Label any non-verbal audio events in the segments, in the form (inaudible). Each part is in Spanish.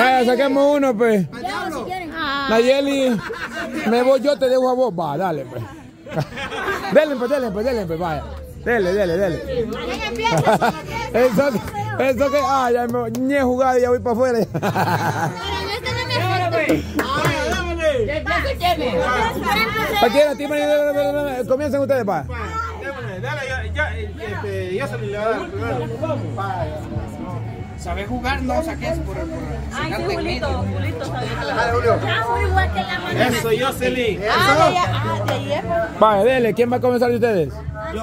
Vaya, saquemos uno, pues. Nayeli, me voy yo, te dejo a vos. Va, dale, pues. (laughs) Dele, pues, dele, pues, dele, pues, vaya. Dele, dele, dele. Eso, eso que, ah, ya me ni he jugado y ya voy para afuera. Cualquiera, Tima, comiencen ustedes, pa. Dale, ya, ya, este, ya se le va a dar primero. ¿Sabes jugar? No saques por el. Ay, sí, Julito, Julito sabe Julio. Ya, muy igual que la mamá. Eso, Jocelyn. Ah, de, ah, de ayer. Vaya, dele, ¿quién va a comenzar de ustedes?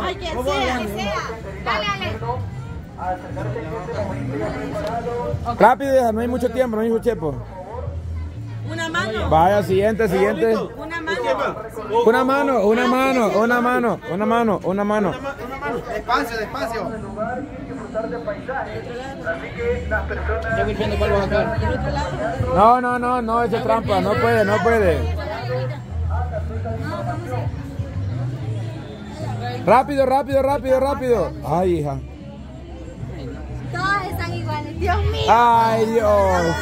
Ay, que sea, que sea. Dale, dale. Rápido, no hay mucho tiempo, no hay mucho tiempo. Una mano. Vaya, siguiente, siguiente. Una mano. Una mano, una mano, una mano, una mano, una mano. Despacio, despacio. Cuál va a sacar. No, no, no, no, es trampa, no puede, no puede. Rápido, rápido, rápido, rápido. Ay, hija. Todas están iguales. Dios mío. Ay, Dios.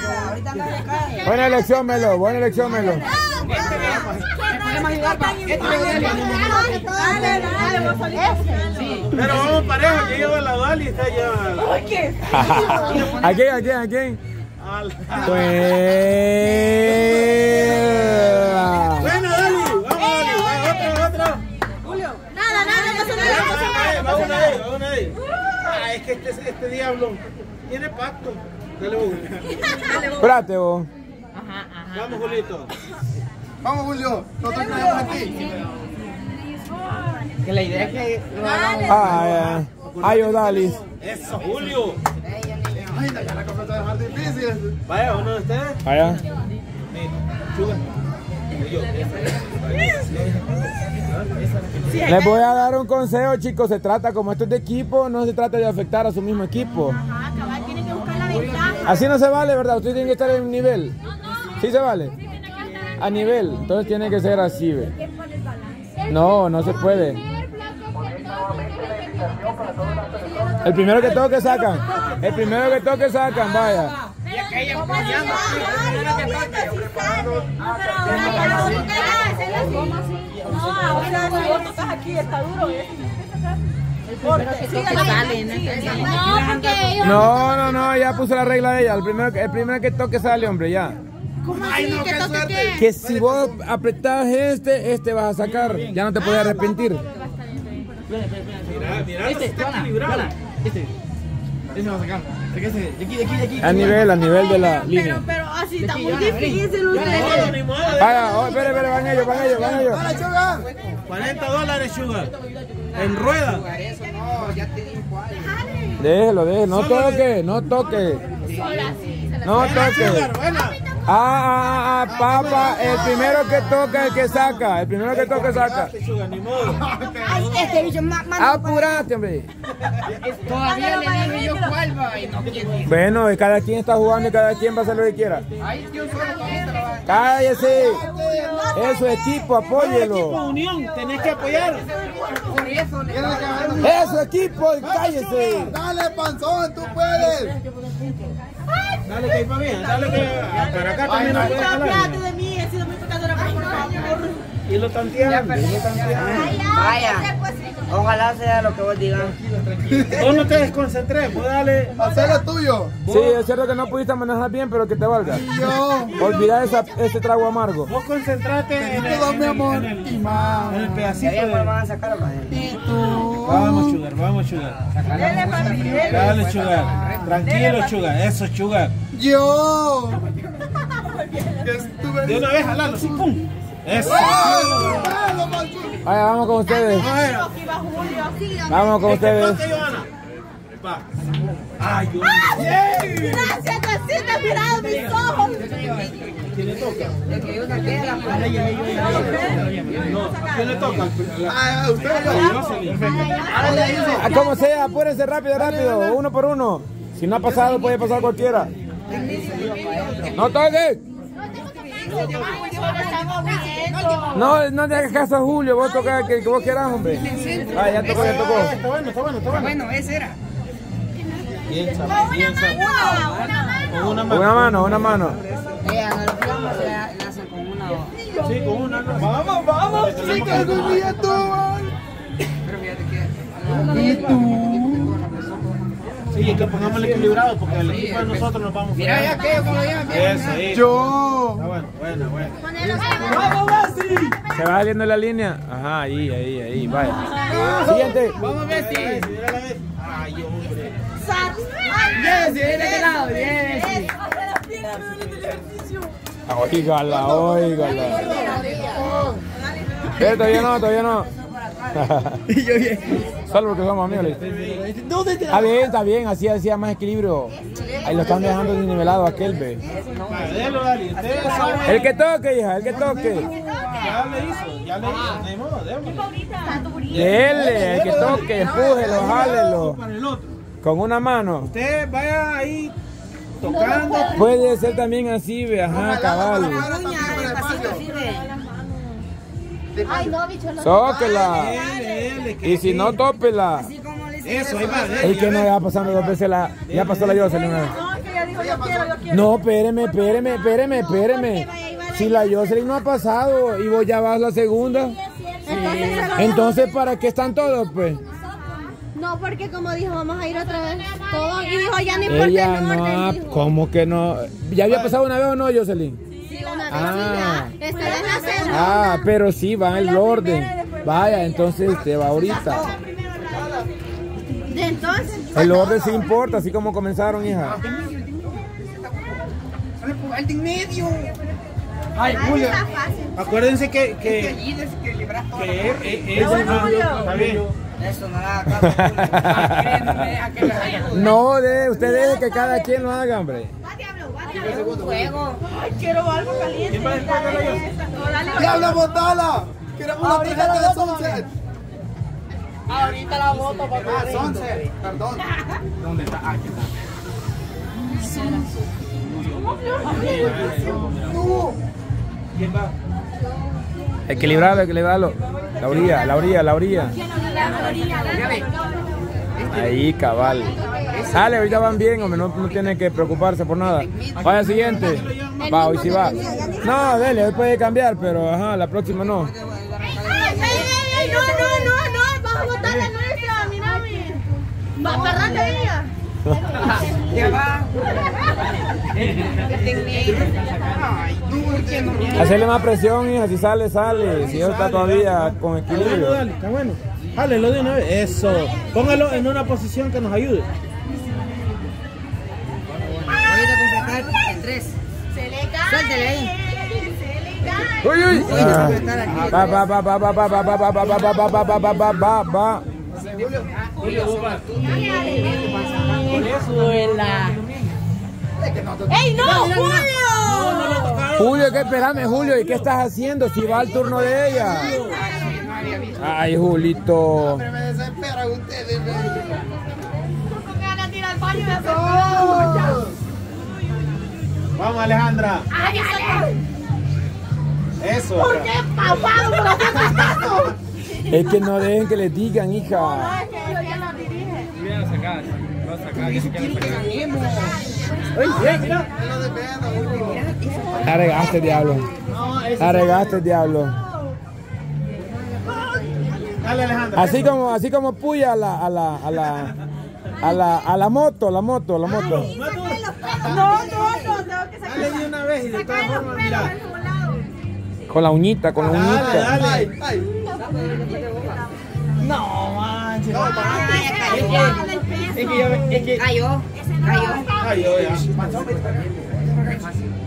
Buena elección, Melo, buena elección, Melo. Pero vamos pareja, que lleva la Dali y está ya. ¿A quién, a quién, a quién? Pues... Bueno, Dali, vamos, Dali. Va, Otra, otra. Nada, nada, no nada. una ahí, va una ahí. Ah, es que este, este diablo tiene pacto. Dale, Julio. (laughs) Espérate, vos. Vamos, Julito. Vamos, Julio. Nosotros creemos en ti. Que la idea es que lo hagamos. Ah, ya. Ay, Odalis. Eso, Julio. Ay, no, ya la cosa a dejar difícil. Vaya, uno de ustedes. Chuga. Les voy a dar un consejo, chicos. Se trata, como esto es de equipo, no se trata de afectar a su mismo equipo. Ajá, cabal, tienen que buscar la ventaja. Así no se vale, ¿verdad? Ustedes tienen que estar en un nivel. ¿Sí se vale? A nivel. Entonces tiene que ser así, ¿ve? No, no se puede. El primero que toque sacan. El primero que toque sacan, vaya. No, ahora si vos tocas aquí está duro. ¿eh? No. No, ya puso la regla de ella. El primero, que- el primero que toque sale, hombre, ya. ¿Cómo así? ¿Qué toque qué? Que si vos apretás este, este vas a sacar. Ya no te puedes arrepentir. Mira, mira, Este, está este. Ese va a sacar. De aquí, de aquí, de aquí. A nivel, a nivel de la línea. Pero así está muy difícil Ni modo, ustedes. ni modo. Vaya, oh, espere, espere, van ellos, van ellos, van ellos. 40 dólares, Sugar. En rueda. Déjelo, déjelo, no toque, no toque. No toque. Buena. Ah, ah, ah, papá, el primero que toca, el que saca. El primero que toca, saca. Ay, este bicho Apurate, hombre. Todavía le dije yo cuál va y no quiere. Bueno, y cada quien está jugando y cada quien va a hacer lo que quiera. Ay, yo solo Cállese. Eso, equipo, Equipo apóyelo. Unión, tenés que apoyar. Eso, equipo, cállese. Dale, panzón, tú puedes. Dale que hay para mí, dale que para acá también no de mí, he sido muy pecadora, pero por favor. Y lo tantean, y lo tantean. Vaya. Ojalá sea lo que vos digas. Vos no te desconcentres, vos dale. Hacer lo tuyo. Sí, es cierto que no pudiste manejar bien, pero que te valga. Yo. Olvida esa, ese trago amargo. Vos concentrate en el, Todo mi en amor. el- en Y el, más. en el pedacito de... van a sacar Y tú. Vamos, Sugar, vamos, Sugar. Dele, papi. Dale, Sugar. Tranquilo, Sugar. Eso, Sugar. Yo. De una vez, jalalo, así, pum. Eso. Vaya, vamos con ustedes. Vamos con Es que ustedes. Ay, Johanna. Gracias, Diosito, mirado mis ojos. ¿Quién le toca? No, ¿quién le toca? Ah, usted. Ah, como sea, apúrense rápido, rápido. Uno por uno. Si no ha pasado, puede pasar cualquiera. No toques. No, no le hagas caso a Julio. Vos toca el que, que vos quieras, hombre. Ah, ya tocó, ya tocó. Está bueno, está bueno, está bueno. Bueno, ese era. Bien, chaval, bien, chaval. Con una mano. Una mano, una mano. Una o. Sí, con una. no. Vamos, vamos. Sí, que algún día tú. ¿Y tú? Sí, es que pongámosle equilibrado porque el equipo de nosotros nos vamos. Mira, ya que como ya. Eso, ahí. Yo. Ah, bueno, bueno, bueno. Ponelo Se va saliendo la línea. Ajá, ahí, ahí, ahí, vaya. Siguiente. Vamos, Messi. Ay, hombre. Messi. Bien, Messi. Oígala, oígala. Eh, todavía no, todavía no. (laughs) Y yo bien. Solo porque somos amigos. le dice. Está bien, está bien, así hacía más equilibrio. Ahí lo están dejando desnivelado aquel, ve. El que toque, hija, el que toque. Ya le hizo, ya le hizo. De modo, démosle. Dele, el que toque, empújelo, jálelo. Con una mano. Usted vaya ahí tocando. Puede ser también así, ve, ajá, cabal. Ay, no, bicho, no. Que- Y si no, tópela. Así como le hice. Eso, ahí va. El que no ya ya pasando dos veces la. Ya pasó la Jocelyn una vez. No, que ella dijo, yo quiero, yo quiero. No, espéreme, espéreme, espéreme, espéreme. Si la Jocelyn no ha pasado y vos ya vas la segunda, Entonces, ¿para qué están todos, pues? No, porque como dijo, vamos a ir otra vez. Todo, y dijo, ya no importa Ella el no. ¿cómo que no? ¿Ya había pasado una vez o no, Jocelyn? Una vez Ah. Esta vez la segunda. Ah, pero sí, va en el orden. Vaya, entonces usted va ahorita. De entonces. El orden sí importa, así como comenzaron, hija. El de en medio. Ay, Julio. está. Acuérdense que. que que es, está. Eso no da caso. No, de, usted deje que cada quien lo haga, hombre. Juego. ¿Quién va después de la ¡Diablo, botala! ¡Queremos la tarjeta de Sunset! Ahorita la voto, papá. Ah, Sunset, perdón. ¿Dónde está? Ah, aquí está. ¿Quién va? Equilibrarlo, equilibrarlo. La orilla, la orilla, la orilla. Ahí, cabal. Dale, ahorita van bien, hombre, no, no tiene que preocuparse por nada. Vaya siguiente. Va, hoy sí va. No, dele, hoy puede cambiar, pero ajá, la próxima no. ¡Ey, ey, ey! No, no, no, no. Vamos a botar la nuestra, mira, mi. Va, parrante ella. Ya va. Este en medio. Ay, tú, ¿por qué no me Hacerle más presión, hija, si sale, sale. Si él está todavía con Está bueno, equilibrio. dale, está bueno. Jálelo de una vez. Eso. Póngalo en una posición que nos ayude. Suéltele ahí. Cae. Uy, uy. Ah. Va, va, va, va, va, va, va, va, va, va, va, va, va, va, va, va, va, va. ¡Ey, no, Julio! Julio, ¿qué? Espérame, Julio, ¿y qué estás haciendo? Si va al turno de ella. Ay, Julito. Me desesperan ustedes. Con Vamos, Alejandra. ¡Ay, ay, Eso. ¿Por qué, papá? ¿No me haces caso? Es que no dejen que les digan, hija. Ay, que yo ya no dirige. Voy a sacar. Voy a sacar. Dice que. Ey, ey, mira. Arregaste, diablo. Arregaste, diablo. Dale, Alejandra. Así como, así como puya a la, a la, a la, a la, a la moto, la moto, la moto. No, no, no, que sacar. Dale de una vez y de todas formas, mira. Con la uñita, con la Dale, uñita. dale. Ay. No, manches. Ay, ya cayó. Es que yo, es que Cayó. Cayó. Ay, yo ya.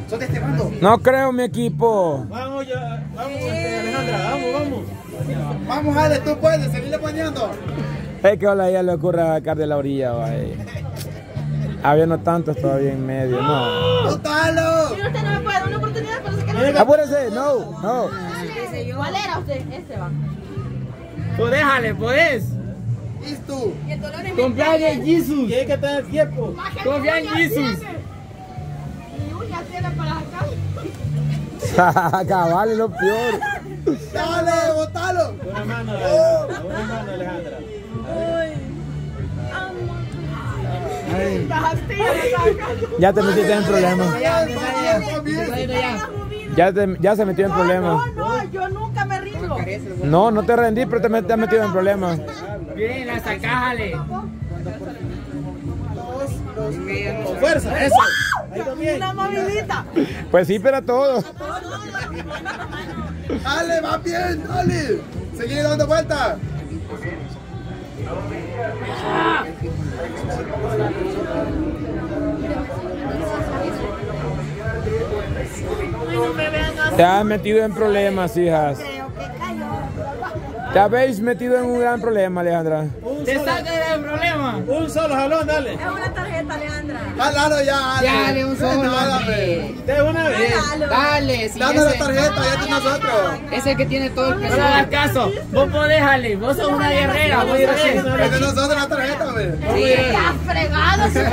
¿Son de este? No creo mi equipo. Vamos ya. Vamos, Alejandra. Vamos, vamos. Vamos, Ale, tú puedes, seguirle poniendo. Es que a ella le ocurre sacar de la orilla, vaya. Había no tantos todavía en medio, no. ¡Bótalo! Si usted no me puede dar una oportunidad para sacar. Apúrese, no, no. ¿Cuál era usted? Este va. Pues déjale, podés. ¿Y tú? Y el dolor es Confía en Jesus. Tiene que tener tiempo. Confía en Jesus. Mi uña tiene para sacar. (laughs) Cabal, es lo peor. ¡Dale, bótalo! Una mano, Alejandra. Una mano, Alejandra. Ya te metiste en problemas. Ya, te- ya se metió en problemas. No, no, yo nunca me rindo. No, no te rendí, pero te, met- te has metido en problemas. Bien, la sacájale. Con fuerza, eso. Una movilita. Pues sí, pero todo. Dale, va bien, dale. Seguí dando vueltas. Te has metido en problemas, hijas. Te habéis metido en un gran problema, Alejandra. Te saca del problema. Un solo jalón, dale. Es. Dale, ya, dale. Dale un solo. Dale, De una vez. Dale, si la tarjeta, ya está nosotros. es el que tiene todo el peso. No hagas caso. Vos podés, Ale. Vos sos una guerrera. Vos Es de nosotros la tarjeta, ve. Está fregado, si no,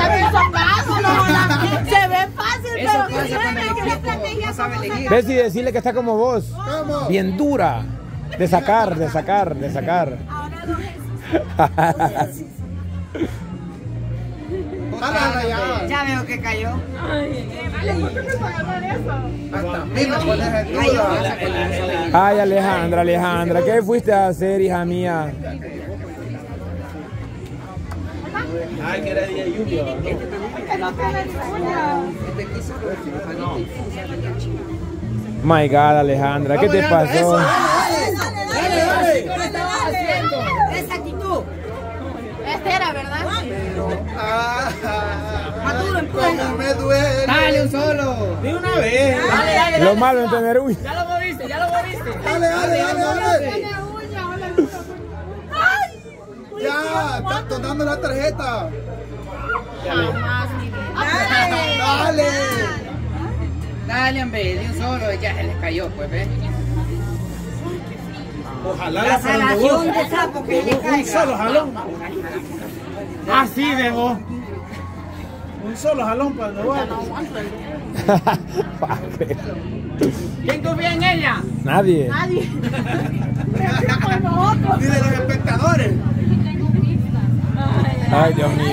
Se ve fácil, pero que estrategia no sabe elegir. ¿Ves y decirle que está como vos? ¿Cómo? Bien dura. De sacar, de sacar, de sacar. Dale, ya. (laughs) Ya veo que cayó. Hasta a mí me pones en duda. Ay, Alejandra, Alejandra, ¿qué fuiste a hacer, hija mía? Ay, que era día de lluvia. ¿no? que no tiene ninguna. My God, Alejandra, ¿qué te pasó? Dale, dale. Esa actitud. Este era, ¿verdad? Ah, Cómo me duele. Dale un solo. De una vez. Dale, dale, Lo malo en tener uy. Ya lo moviste, ya lo moviste. Dale, dale, dale, dale. Tiene uña, hola, ¡Ay! Ya, está tomando la tarjeta. Jamás, mi vida. Dale. Dale, hombre, de un solo. Ya se les cayó, pues, ¿ves? Ojalá la salación de sapo que le caiga. Un solo jalón. Así de vos. Un solo jalón para no (laughs) ¿Quién confía en ella? Nadie. Nadie. (laughs) Por nosotros. Ni de los espectadores. Ay, Dios mío.